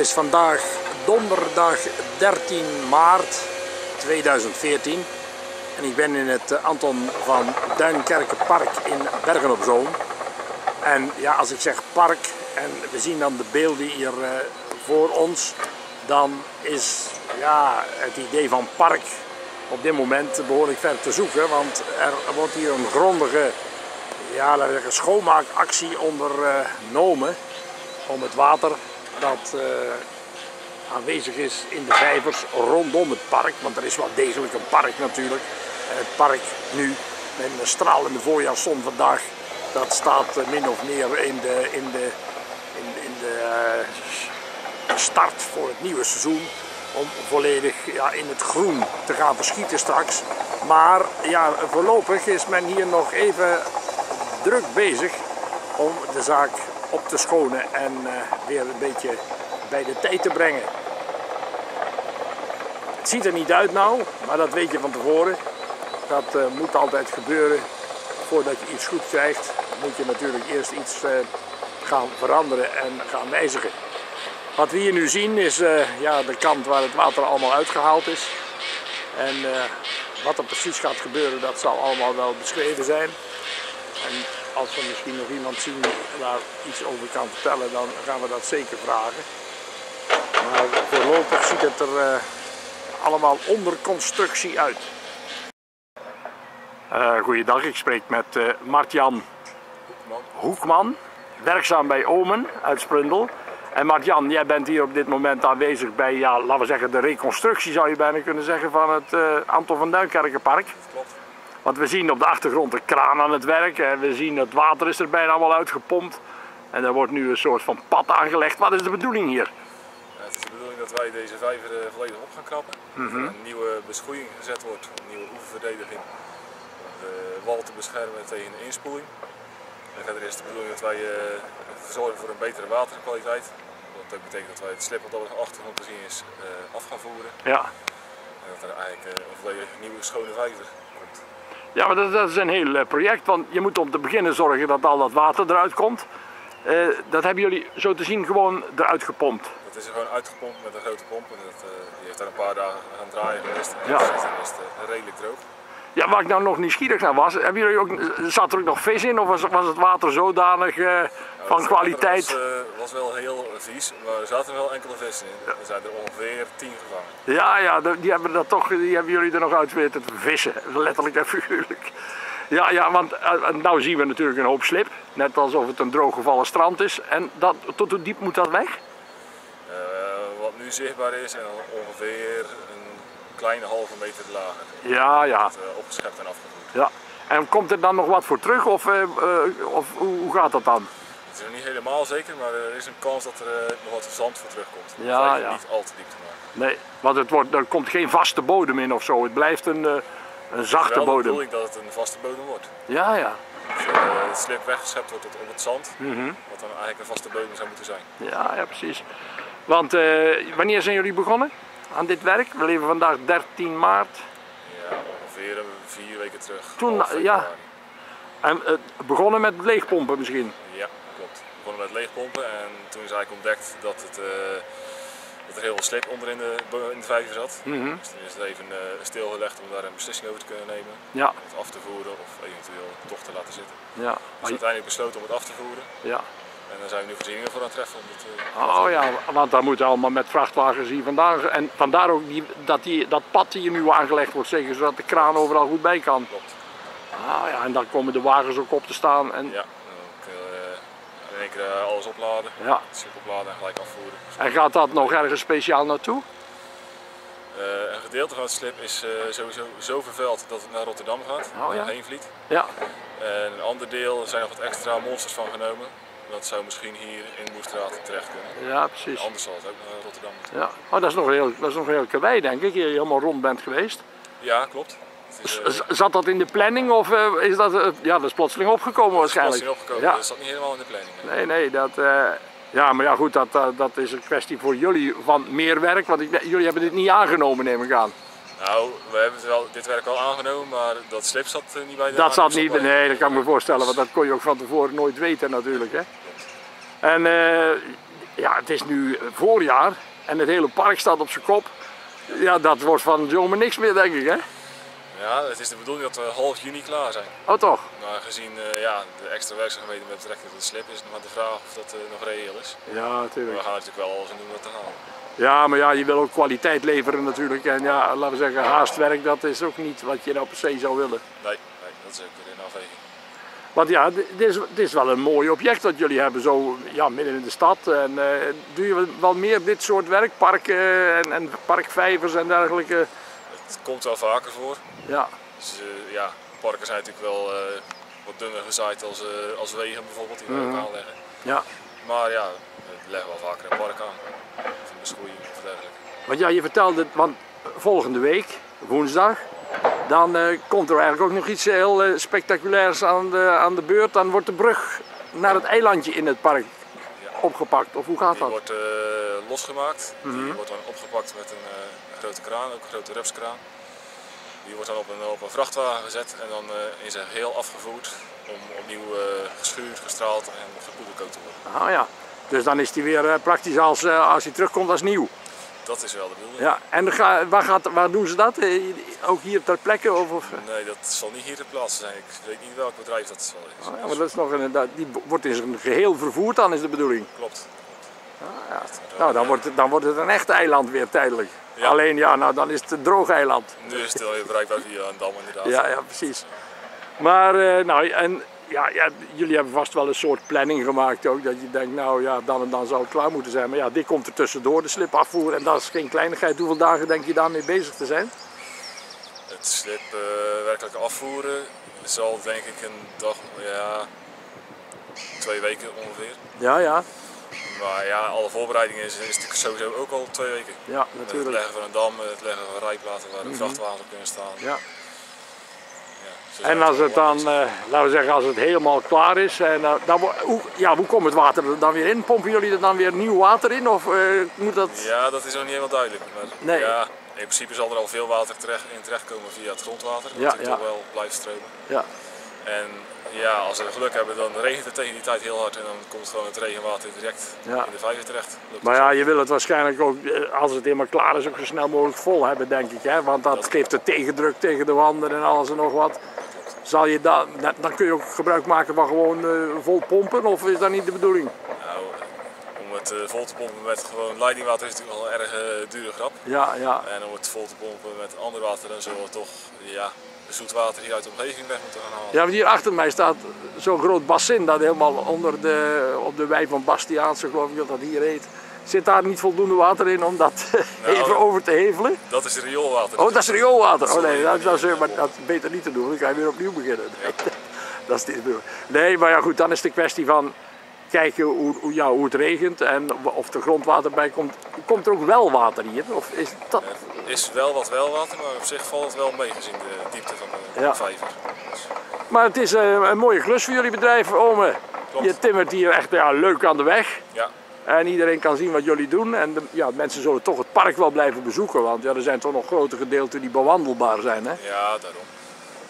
is vandaag donderdag 13 maart 2014 en ik ben in het eh, Anton van Duinkerkenpark in Bergen op Zoom. En ja, als ik zeg park en we zien dan de beelden hier eh, voor ons, dan is ja, het idee van park op dit moment behoorlijk ver te zoeken, want er wordt hier een grondige ja, schoonmaakactie ondernomen om het water dat uh, aanwezig is in de vijvers rondom het park, want er is wel degelijk een park natuurlijk. Het park nu met een stralende voorjaarszon vandaag, dat staat uh, min of meer in de, in de, in, in de uh, start voor het nieuwe seizoen om volledig ja, in het groen te gaan verschieten straks. Maar ja, voorlopig is men hier nog even druk bezig om de zaak op te schonen en uh, weer een beetje bij de tijd te brengen. Het ziet er niet uit nou, maar dat weet je van tevoren. Dat uh, moet altijd gebeuren. Voordat je iets goed krijgt, moet je natuurlijk eerst iets uh, gaan veranderen en gaan wijzigen. Wat we hier nu zien is ja, de kant waar het water allemaal uitgehaald is. En wat er precies gaat gebeuren, dat zal allemaal wel beschreven zijn. En als we misschien nog iemand zien daar iets over kan vertellen, dan gaan we dat zeker vragen. Maar voorlopig ziet het er uh, allemaal onder constructie uit. Uh, goeiedag, ik spreek met uh, Martjan Hoekman. Hoekman, werkzaam bij Omen uit Sprundel. En Martjan, jij bent hier op dit moment aanwezig bij, ja, laten we zeggen, de reconstructie zou je bijna kunnen zeggen van het Anton van Duinkerkenpark. Klopt. Want we zien op de achtergrond de kraan aan het werk en we zien het water is er bijna allemaal uitgepompt. En er wordt nu een soort van pad aangelegd. Wat is de bedoeling hier? Het is de bedoeling dat wij deze vijver uh, volledig op gaan knappen. Mm -hmm. Er een nieuwe beschoeiing gezet wordt, een nieuwe oeververdediging. Om de wal te beschermen tegen inspoeling. En verder is de bedoeling dat wij uh, zorgen voor een betere waterkwaliteit. Dat betekent dat wij het slip wat op de achtergrond te zien is af gaan voeren. Ja. En dat er eigenlijk een volledig nieuwe schone vijver. Ja, maar dat, dat, is een heel uh, project, want je moet om te beginnen zorgen dat al dat water eruit komt. Uh, dat hebben jullie zo te zien gewoon eruit gepompt? Dat is er gewoon uitgepompt met een grote pomp en dat, uh, die heeft daar een paar dagen gaan draaien geweest en ja. dan is het redelijk droog. Ja, waar ik nou nog nieuwsgierig naar was, hebben jullie ook, zat er ook nog vis in of was, was het water zodanig uh, van het kwaliteit? Het was, was, wel heel vies, maar er zaten wel enkele vissen in. Er zijn er ongeveer tien gevangen. Ja, ja, die hebben, dat toch, die hebben jullie er nog uit weten te vissen, letterlijk en figuurlijk. Ja, ja, want uh, nou zien we natuurlijk een hoop slip, net alsof het een drooggevallen strand is. En dat, tot hoe diep moet dat weg? Wat nu zichtbaar is, en ongeveer kleine halve meter lager. Ja, ja. Dat, uh, opgeschept en afgevoerd. Ja. En komt er dan nog wat voor terug of, of hoe, gaat dat dan? Het is nog niet helemaal zeker, maar er is een kans dat er nog wat zand voor terugkomt. Ja, ja. niet al te diep te maken. Nee, want het wordt, er komt geen vaste bodem in of zo. Het blijft een, een zachte wel bodem. bedoel ik dat het een vaste bodem wordt. Ja, ja. Dus, uh, het slip weggeschept wordt tot op het zand, mm -hmm. wat dan eigenlijk een vaste bodem zou moeten zijn. Ja, ja precies. Want uh, wanneer zijn jullie begonnen aan dit werk? We leven vandaag 13 maart. Ja, ongeveer vier weken terug. Toen, ja. En uh, begonnen met leegpompen misschien? Ja, klopt. We begonnen met leegpompen en toen is eigenlijk ontdekt dat het dat er heel veel slip onder in de, in de vijver zat. Mm -hmm. Dus toen is het even uh, stilgelegd om daar een beslissing over te kunnen nemen. Ja. Om het af te voeren of eventueel toch te laten zitten. Ja. Dus uiteindelijk besloten om het af te voeren. Ja. En daar zijn we nu voorzieningen voor aan het treffen. Om het, uh, oh ja, want daar moeten allemaal met vrachtwagens hier vandaan. En vandaar ook die, dat die, dat pad hier nu aangelegd wordt, zeker, zodat de kraan overal goed bij kan. Klopt. Ah ja, en dan komen de wagens ook op te staan. En... Ja, in één keer alles opladen, ja. het schip opladen en gelijk afvoeren. En gaat dat nog ergens speciaal naartoe? Uh, een gedeelte van het slip is uh, sowieso zo vervuild dat het naar Rotterdam gaat, oh, ja. naar Heenvliet. Ja. En een ander deel zijn nog wat extra monsters van genomen. Dat zou misschien hier in Moestraat terechtkomen. Ja, precies. Anders zal het ook naar Rotterdam moeten. Ja, oh, dat is nog heel, dat is nog heel denk ik, hier je helemaal rond bent geweest. Ja, klopt. Is, uh, Zat dat in de planning of uh, is dat, uh, ja, dat is plotseling opgekomen waarschijnlijk? Dat is plotseling opgekomen, ja. dat zat niet helemaal in de planning. Nee, nee, dat, ja, maar ja goed, dat, dat is een kwestie voor jullie van meer werk, want ik, jullie hebben dit niet aangenomen neem ik aan. Nou, we hebben wel, dit werk wel aangenomen, maar dat slip zat niet bij de Dat zat niet, nee, dat kan ik me voorstellen, want dat kon je ook van tevoren nooit weten natuurlijk. Hè? En ja, het is nu voorjaar en het hele park staat op zijn kop. Ja, dat wordt van de zomer niks meer, denk ik, hè? Ja, het is de bedoeling dat we half juni klaar zijn. Oh, toch? Maar gezien uh, ja, de extra werkzaamheden met betrekking tot de slip is het maar de vraag of dat uh, nog reëel is. Ja, natuurlijk. We gaan natuurlijk wel alles aan doen om dat te halen. Ja, maar ja, je wil ook kwaliteit leveren natuurlijk. En ja, laten we zeggen, haastwerk, dat is ook niet wat je nou per se zou willen. Nee, nee dat is ook weer een afweging. Want ja, dit is, dit is wel een mooi object dat jullie hebben, zo ja, midden in de stad. En uh, doe je wel meer dit soort werk, parken en, en parkvijvers en dergelijke? Het komt wel vaker voor. Ja. Dus uh, ja, parken zijn natuurlijk wel uh, wat dunner gezaaid als, als wegen bijvoorbeeld, die we mm -hmm. ook aanleggen. Ja. Maar ja, we leggen wel vaker een park aan. Of een beschoeiing of dergelijke. Want ja, je vertelde, want volgende week, woensdag, dan uh, komt er eigenlijk ook nog iets heel uh, spectaculairs aan de, aan de beurt. Dan wordt de brug naar het eilandje in het park opgepakt. Of hoe gaat die dat? Die wordt uh, losgemaakt. Mm -hmm. Die wordt dan opgepakt met een grote kraan, ook een grote rupskraan. Die wordt dan op een, op een vrachtwagen gezet en dan in zijn geheel afgevoerd om opnieuw geschuurd, gestraald en gepoedercoat te worden. Ah ja, dus dan is die weer praktisch als, als hij terugkomt als nieuw. Dat is wel de bedoeling. Ja, en ga, waar, gaat, waar doen ze dat? Ook hier ter plekke? Of, of? Nee, dat zal niet hier ter plaatse zijn. Ik weet niet welk bedrijf dat zal is. Oh, ja, maar dat is nog een, die wordt in zijn geheel vervoerd dan, is de bedoeling? Klopt. Ah, ja. Nou, dan wordt, het, dan wordt het een echt eiland weer tijdelijk. Ja. Alleen ja, nou dan is het een droog eiland. Nu is het wel bereikbaar via een dam inderdaad. Ja, ja precies. Maar uh, nou, en ja, ja, jullie hebben vast wel een soort planning gemaakt ook. Dat je denkt, nou ja, dan en dan zou het klaar moeten zijn. Maar ja, dit komt er tussendoor, de slip afvoeren. En dat is geen kleinigheid. Hoeveel dagen denk je daarmee bezig te zijn? Het slip uh, werkelijk afvoeren zal denk ik een dag, ja, twee weken ongeveer. Ja, ja. Maar ja, alle voorbereidingen is, sowieso ook al twee weken. Ja, natuurlijk. Het leggen van een dam, het leggen van rijplaten waar de mm -hmm. vrachtwagens op kunnen staan. Ja. En als het dan, uh, laten we zeggen, als het helemaal klaar is, en, uh, dan, hoe, ja, hoe komt het water er dan weer in? Pompen jullie er dan weer nieuw water in? Of uh, moet dat... Ja, dat is nog niet helemaal duidelijk. Maar, nee. ja, in principe zal er al veel water terecht, in terechtkomen via het grondwater, dat ja, ja. toch wel blijft stromen. Ja. En ja, als we geluk hebben, dan regent het tegen die tijd heel hard en dan komt gewoon het regenwater direct ja. in de vijver terecht. Maar ja, je wil het waarschijnlijk ook, als het helemaal klaar is, ook zo snel mogelijk vol hebben, denk ik. Hè? Want dat, dat geeft de tegendruk tegen de wanden en alles en nog wat. Zal je dan, dan kun je ook gebruik maken van gewoon uh, vol pompen of is dat niet de bedoeling? Nou, om het uh, vol te pompen met gewoon leidingwater is natuurlijk wel een erg dure grap. Ja, ja. En om het vol te pompen met ander water dan zullen we toch ja, zoet water hier uit de omgeving weg moeten gaan halen. Ja, want hier achter mij staat zo'n groot bassin dat helemaal onder de, op de wei van Bastiaanse geloof ik dat dat hier heet. Zit daar niet voldoende water in om dat nou, even over te hevelen? Dat is rioolwater. Oh, dat is rioolwater. Oh nee, dat, is, maar dat is beter niet te doen, dan ga je weer opnieuw beginnen. Ja. dat is niet Nee, maar ja goed, dan is de kwestie van kijken hoe, hoe, ja, hoe het regent en of er grondwater bij komt. Komt er ook wel water hier? Of is dat... Er is wel wat wel water, maar op zich valt het wel mee gezien de diepte van de ja. vijver. Dus... Maar het is een, een mooie klus voor jullie bedrijf, Ome. Klopt. Je timmert hier echt ja, leuk aan de weg. Ja. En iedereen kan zien wat jullie doen. En de, ja, mensen zullen toch het park wel blijven bezoeken. Want ja, er zijn toch nog grote gedeelten die bewandelbaar zijn. Hè? Ja, daarom.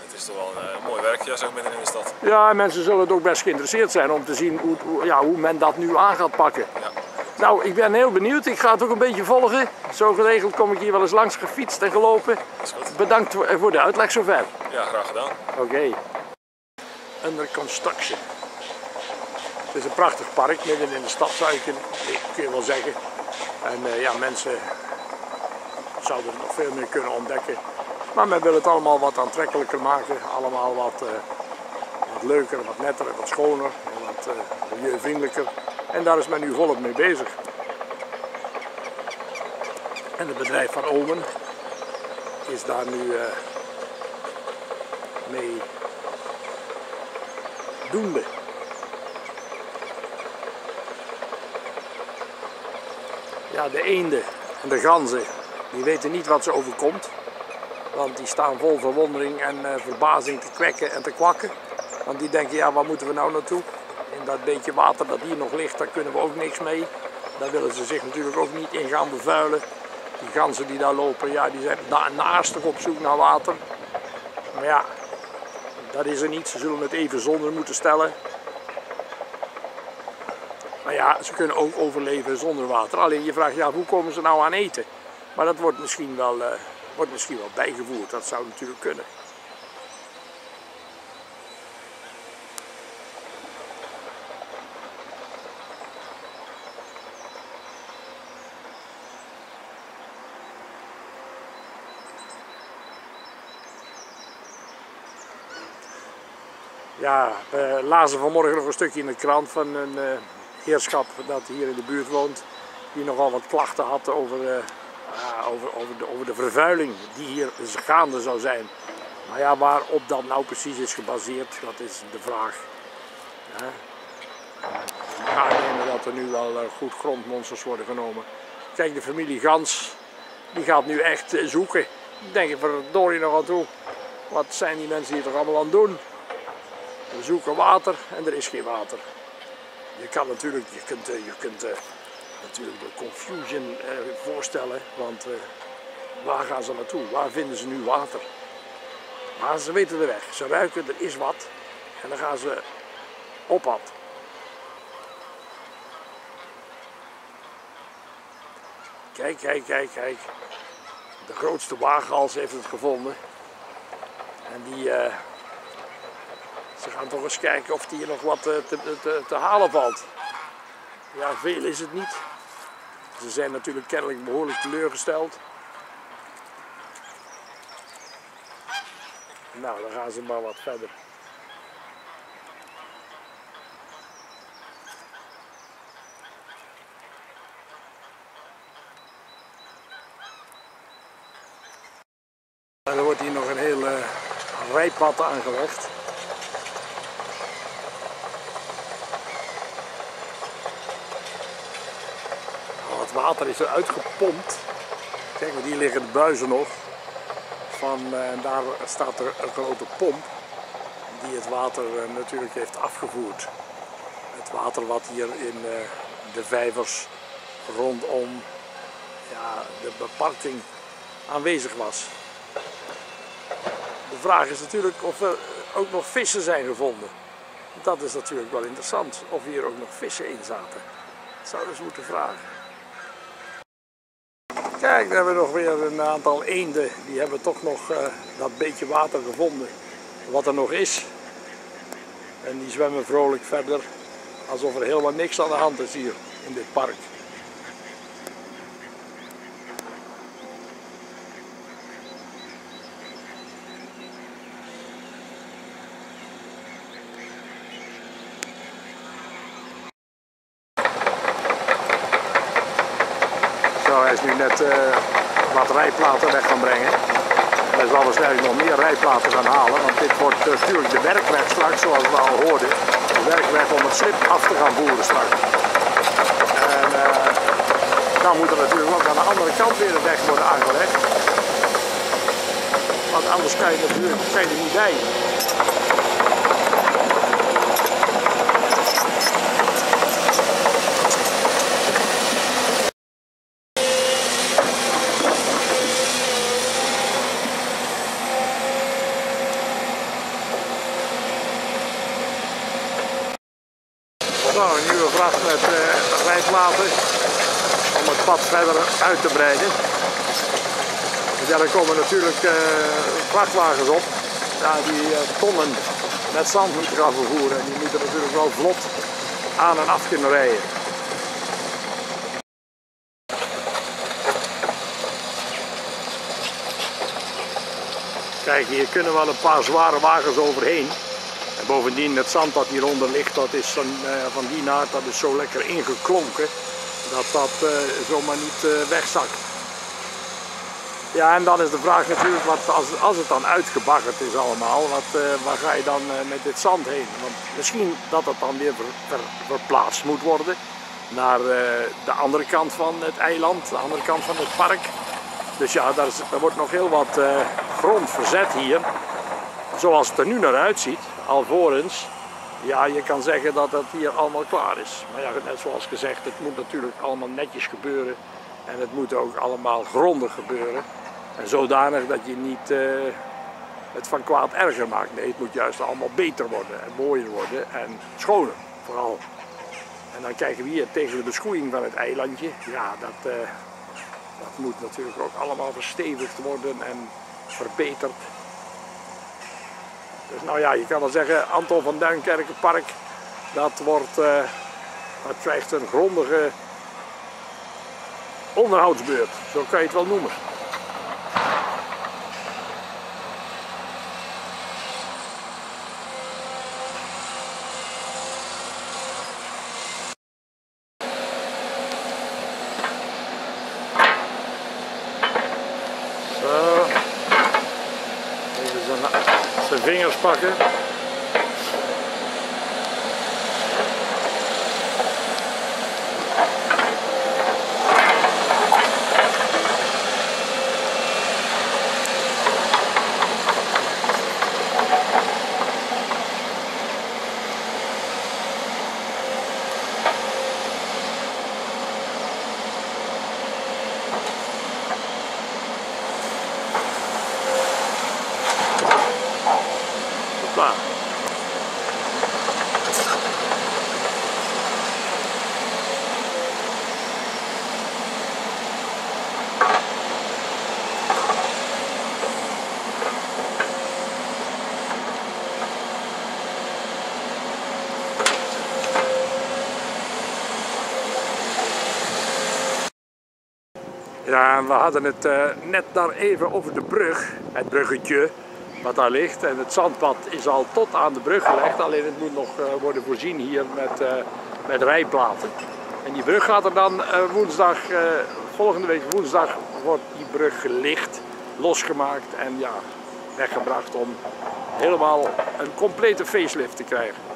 Het is toch wel een uh, mooi werk, ja, zo midden in de stad. Ja, en mensen zullen het ook best geïnteresseerd zijn om te zien hoe, hoe, ja, hoe men dat nu aan gaat pakken. Ja. Nou, ik ben heel benieuwd. Ik ga het ook een beetje volgen. Zo geregeld kom ik hier wel eens langs gefietst en gelopen. Bedankt voor de uitleg zover. Ja, graag gedaan. Oké. Okay. Under construction. Het is een prachtig park, midden in de stad zou je kunnen, kun je wel zeggen. En uh, ja, mensen zouden nog veel meer kunnen ontdekken. Maar men wil het allemaal wat aantrekkelijker maken. Allemaal wat, uh, wat leuker, wat netter, wat schoner, en wat uh, milieuvriendelijker. En daar is men nu volop mee bezig. En het bedrijf van Omen is daar nu mee doende. De eenden en de ganzen, die weten niet wat ze overkomt. Want die staan vol verwondering en uh, verbazing te kwekken en te kwakken. Want die denken, ja, waar moeten we nou naartoe? In dat beetje water dat hier nog ligt, daar kunnen we ook niks mee. Daar willen ze zich natuurlijk ook niet in gaan bevuilen. Die ganzen die daar lopen, ja, die zijn naastig op zoek naar water. Maar ja, dat is er niet. Ze zullen het even zonder moeten stellen. Ja, ze kunnen ook overleven zonder water. Alleen je vraagt je hoe komen ze nou aan eten? Maar dat wordt misschien wel, uh, wordt misschien wel bijgevoerd. Dat zou natuurlijk kunnen. Ja, we lazen vanmorgen nog een stukje in de krant van een uh, heerschap dat hier in de buurt woont. Die nogal wat klachten had over, uh, over, over, de, over de vervuiling die hier gaande zou zijn. Maar ja, waarop dat nou precies is gebaseerd, dat is de vraag. Ja. Ik aannemen dat er nu wel uh, goed grondmonsters worden genomen. Kijk, de familie Gans, die gaat nu echt zoeken. Ik denk, verdorie nog aan toe. Wat zijn die mensen hier toch allemaal aan het doen? We zoeken water en er is geen water. Je kan natuurlijk, je kunt, eh, je kunt uh, natuurlijk de confusion uh, voorstellen, want waar gaan ze naartoe? Waar vinden ze nu water? Maar ze weten de weg. Ze ruiken, er is wat en dan gaan ze op pad. Kijk, kijk, kijk, kijk. De grootste waaghals heeft het gevonden. En die, ze gaan toch eens kijken of hier nog wat eh, te, te, te, halen valt. Ja, veel is het niet. Ze zijn natuurlijk kennelijk behoorlijk teleurgesteld. Nou, dan gaan ze maar wat verder. er wordt hier nog een heel uh, rijpad aangelegd. het water is eruit gepompt. Kijk, hier liggen de buizen nog. Van, en daar staat er een grote pomp die het water uh, natuurlijk heeft afgevoerd. Het water wat hier in uh, de vijvers rondom ja, de beparking aanwezig was. De vraag is natuurlijk of er ook nog vissen zijn gevonden. Dat is natuurlijk wel interessant, of hier ook nog vissen in zaten. Dat zouden ze moeten vragen. Kijk, daar hebben we nog weer een aantal eenden. Die hebben toch nog uh, dat beetje water gevonden wat er nog is. En die zwemmen vrolijk verder alsof er helemaal niks aan de hand is hier in dit park. Uh, wat rijplaten weg gaan brengen. En hij zal waarschijnlijk nog meer rijplaten gaan halen, want dit wordt natuurlijk de werkweg straks, zoals we al hoorden. De werkweg om het slip af te gaan voeren straks. En uh, dan moet er natuurlijk ook aan de andere kant weer een weg worden aangelegd. Want anders kan je natuurlijk kan je er niet bij. Nou, een nieuwe vracht met uh, rijplaten om het pad verder uit te breiden. Ja, er komen natuurlijk uh, vrachtwagens op ja, die uh, tonnen met zand moeten gaan vervoeren. En die moeten natuurlijk wel vlot aan en af kunnen rijden. Kijk, hier kunnen wel een paar zware wagens overheen. En bovendien het zand dat hieronder ligt, dat is van, uh, van die naad, dat is zo lekker ingeklonken dat dat zomaar niet wegzakt. Ja, en dan is de vraag natuurlijk, wat, als, als het dan uitgebaggerd is allemaal, wat, waar ga je dan met dit zand heen? Want misschien dat het dan weer ver, ver, verplaatst moet worden naar de andere kant van het eiland, de andere kant van het park. Dus ja, daar, is, wordt nog heel wat grond verzet hier zoals het er nu naar uitziet, alvorens, ja, je kan zeggen dat het hier allemaal klaar is. Maar ja, net zoals gezegd, het moet natuurlijk allemaal netjes gebeuren. En het moet ook allemaal grondig gebeuren. En zodanig dat je niet uh, het van kwaad erger maakt. Nee, het moet juist allemaal beter worden en mooier worden en schoner vooral. En dan kijken we hier tegen de beschoeiing van het eilandje. Ja, dat, eh, dat moet natuurlijk ook allemaal verstevigd worden en verbeterd. Dus nou ja, je kan wel zeggen, Anton van Duinkerkenpark, dat wordt, uh, dat krijgt een grondige onderhoudsbeurt. Zo kan je het wel noemen. Zo. Even zijn, zijn vingers pakken. Ja, we hadden het eh, net daar even over de brug, het bruggetje wat daar ligt. En het zandpad is al tot aan de brug gelegd, alleen het moet nog eh, worden voorzien hier met, eh, met rijplaten. En die brug gaat er dan woensdag, volgende week woensdag, wordt die brug gelicht, losgemaakt en ja, weggebracht om helemaal een complete facelift te krijgen.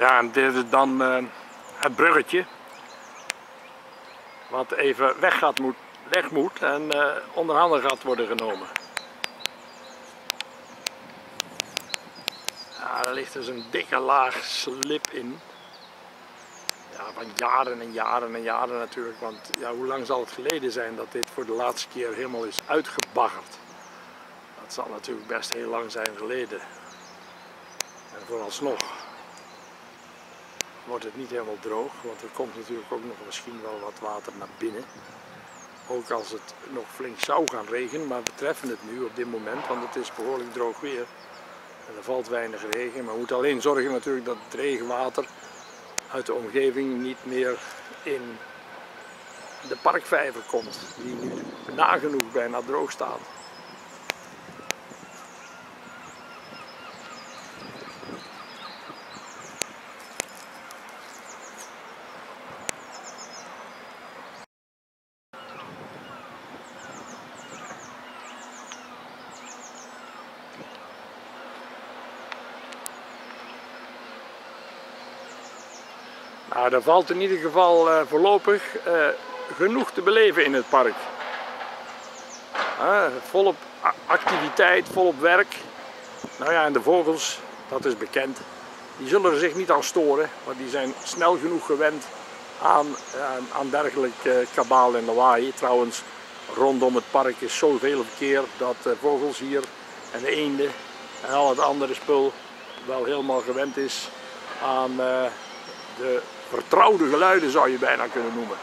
Ja, en dit is dan eh, het bruggetje. Wat even weg, gaat, moet, weg moet en eh onder handen gaat worden genomen. Ja, er ligt dus een dikke laag slip in. Ja, van jaren en jaren en jaren natuurlijk. Want ja, hoe lang zal het geleden zijn dat dit voor de laatste keer helemaal is uitgebaggerd? Dat zal natuurlijk best heel lang zijn geleden. En vooralsnog wordt het niet helemaal droog, want er komt natuurlijk ook nog misschien wel wat water naar binnen. Ook als het nog flink zou gaan regenen, maar we treffen het nu op dit moment, want het is behoorlijk droog weer. En er valt weinig regen, maar we moeten alleen zorgen natuurlijk dat het regenwater uit de omgeving niet meer in de parkvijver komt, die nu nagenoeg bijna droog staat. Er valt in ieder geval eh, voorlopig eh, genoeg te beleven in het park. Ah, volop activiteit, volop werk. Nou ja, en de vogels, dat is bekend, die zullen er zich niet aan storen, want die zijn snel genoeg gewend aan, aan, aan dergelijk eh, kabaal en lawaai. Trouwens, rondom het park is zoveel verkeer dat de vogels hier en de eenden en al het andere spul wel helemaal gewend is aan de vertrouwde geluiden zou je bijna kunnen noemen.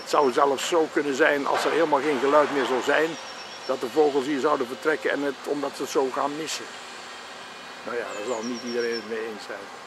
Het zou zelfs zo kunnen zijn als er helemaal geen geluid meer zou zijn, dat de vogels hier zouden vertrekken en het, omdat ze het zo gaan missen. Nou ja, daar zal niet iedereen het mee eens zijn.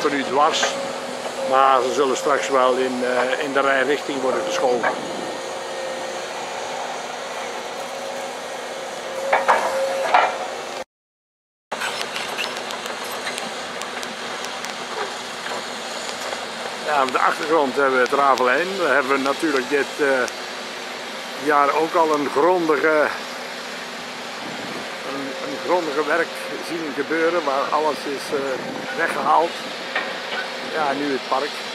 Platen nu dwars Maar ze zullen straks wel in, uh, in de rijrichting worden geschoven. Ja, op de achtergrond hebben we het Ravelijn. We hebben natuurlijk dit uh, jaar ook al een grondige, een, een, grondige werk zien gebeuren waar alles is uh, weggehaald. Ja, nu het park.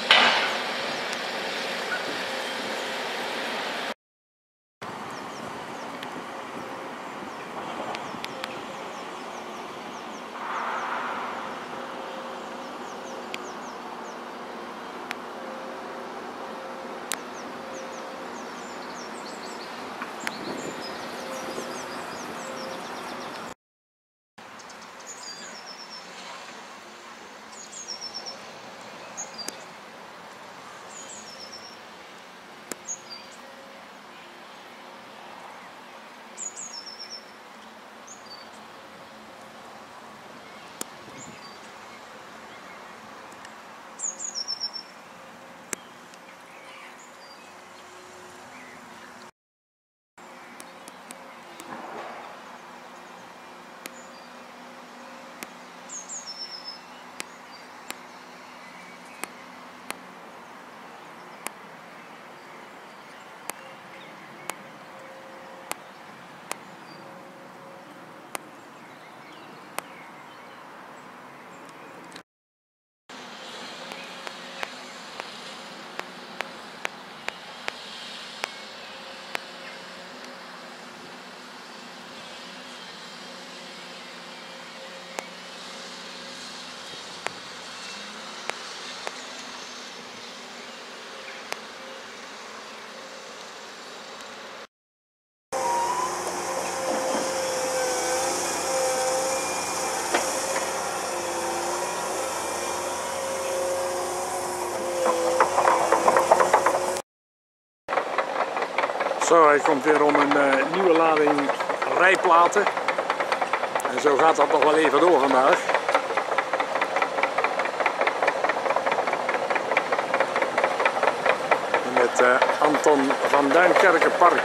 Zo, hij komt weer om een uh, nieuwe lading rijplaten. En zo gaat dat nog wel even door vandaag. Met uh, Anton van Duinkerkenpark.